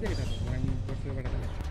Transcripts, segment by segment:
দিয়ে এটা তো আমি বছর বেড়া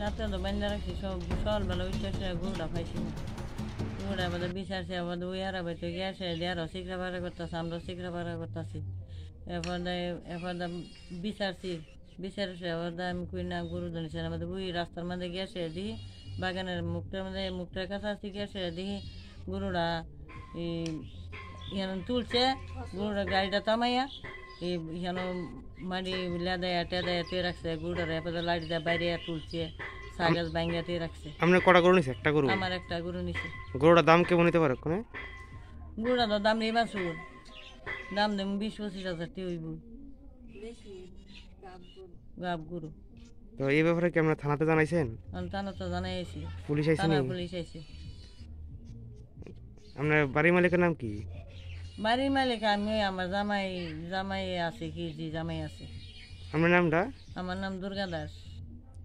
রাতে তো বান্ধা রাখছি, সব সকালবেলা উঠে আসে পাইছি না। গরুটা আমাদের বিচারছে আমাদের ওই আর বাইতে গেছে দেয়ারও শিখরা বাড়া করতেছে আমরা শিখরা বাড়া করতেছি। এরপর এরপর বিচারছি, বিচারছে এবার আমি কই না গরু ধরেছে আমাদের ওই রাস্তার মধ্যে গেছে দেখি বাগানের মুখটার মধ্যে, মুখটার কাছে আসছি গেছে এই, ইয়ান তুলছে গরুটা গাড়িটা থামাইয়া, এই ইয়ান মাটি লেদায়া টেদায়া তুই রাখছে গরুটার এরপরে লাড়িটা বাইরে তুলছে সাগাজ বাইঙ্গা তুই রাখছে। আপনার কটা গরু নিছে? একটা গরু। আমার একটা গরু নিছে। গরুটার দাম কেমন নিতে পারে কোনে গরুটা তো দাম নেই বাসু দাম দেব বিশ পঁচিশ হাজার টি হইব। গাব গরু। তো এই ব্যাপারে কি আপনার থানাতে জানাইছেন? আমি টানা তো জানাই আছি পুলিশ থানা পুলিশ আইছে। আপনার বাড়ির মালিকের নাম কি? বাড়ির মালিক আমি আমার জামাই জামাই আছে কি জি জামাই আছে। আপনার নামটা? আমার নাম দুর্গা দাস।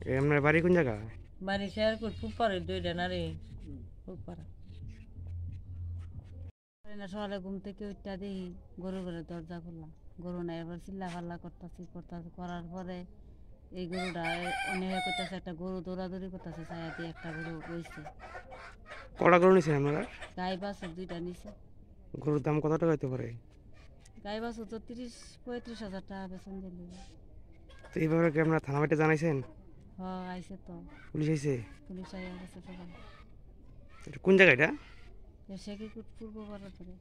এ, আপনার বাড়ি কোন জায়গা? বাড়ি শেয়ারকুট ফুপারে দুইটা নারী। ফুপারা। না সকালে ঘুম থেকে দেখি গরু ঘরে দরজা খুললাম। গরু নাই এবার চিল্লা পাল্লা করতেছি করতেছি করার পরে এই গরুটা অনেক করতেছে একটা গরু দৌড়াদৌড়ি করতেছে ছায়া দিয়ে একটা গরু বইছে। কটা গরু নিছেন আপনারা? গাই বাছুর দুইটা নিছে। গরুর দাম কত টাকা হইতে পারে? গাই বাস তো তিরিশ পঁয়ত্রিশ হাজার টাকা বেতন দিল। তো এই ব্যাপারে কি আপনারা থানা বাড়িতে জানাইছেন? হ্যাঁ আইসে তো। পুলিশ আইছে? পুলিশ আইয়া গেছে তো কোন জায়গা এটা? সে কি পূর্ব ধরে